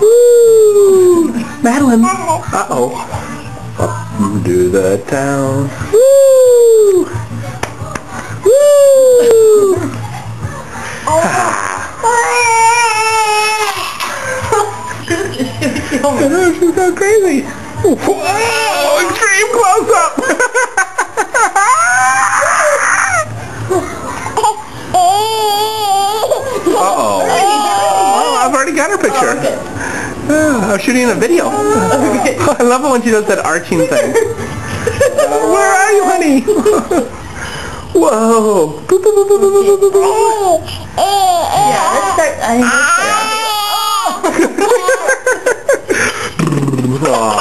Woo! Madeleine. Uh-oh. Up to the town. Woo! Woo! Oh, she's so crazy. Whoa! Extreme close-up! Uh-oh. Oh, I've already got her picture. Uh, I was shooting in a video. I love it when she does that arching thing. Where are you, honey? Whoa. Yeah, let's start. I think let's start. Aw.